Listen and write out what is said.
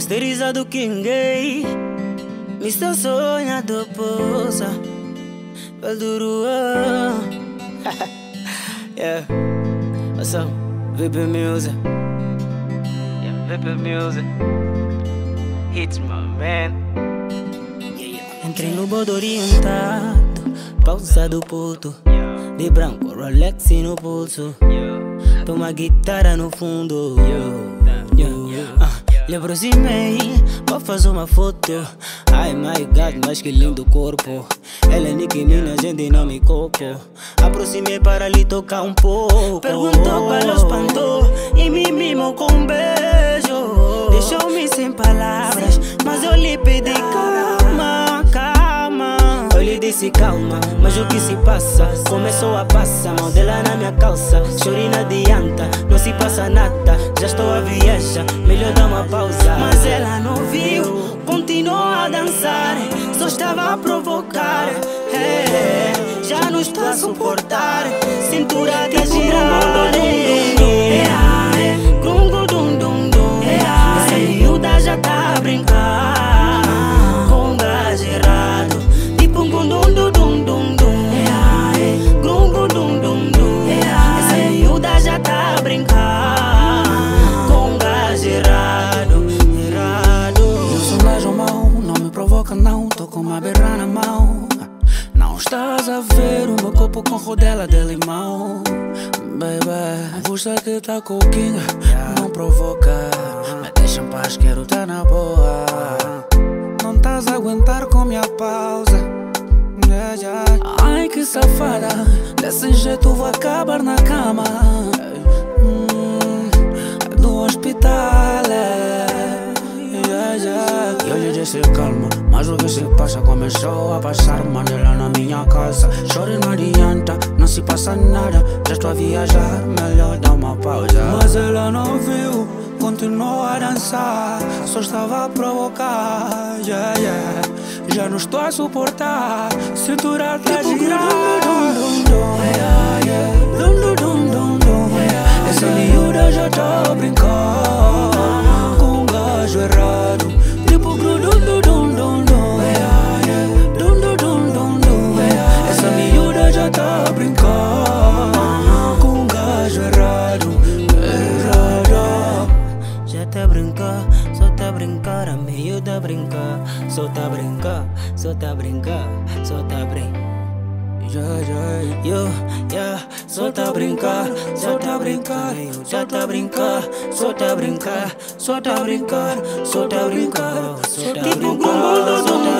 Masterizado King Gay Mr. Sonhador Poça. Valduro Yeah. What's up? VP Music. Yeah, VP Music. Hits my man. Entrei no bordo orientado Pausa do puto De branco, Rolex no pulso. Toma guitarra no fundo. Ah, Lhe aproximei pra fazer uma foto. Ai my god, mas que lindo corpo. Ela é Nicki Minaj, gente não me copo. Aproximei para lhe tocar um pouco. Perguntou qual espantou E me mimou com um beijo. Deixou-me sem palavras Mas eu lhe pedi calma, disse calma, mas o que se passa? Começou a passar, mão dela na minha calça Chore não adianta, não se passa nada Já estou a viajar, melhor dar uma pausa Mas ela não viu, continuou a dançar Só estava a provocar é, Já não estou a suportar não Tô com uma berra na mão. Não estás a ver o meu corpo com rodela de limão. Baby, você que tá king Não provoca. Me deixa em paz, quero tá na boa. Não estás a aguentar com minha pausa. Ai que safada. Desse jeito vou acabar na cama calma, mas o que se passa começou a passar manela na minha casa. Chore não adianta, não se passa nada. Já estou a viajar, melhor dar uma pausa. Mas ela não viu, continuou a dançar. Só estava a provocar. Yeah, yeah. Já não estou a suportar. Cintura tá girando. Yeah, yeah. Brincar, só tá brincar, só tá a brincar, só tá a brincar. Yeah, yeah. Yo, yeah, só tá brincar, só tá a brincar, só tá a brincar, só tá a brincar, só tá a brincar, só tá a brincar, só tá Tipo brincar, só tá a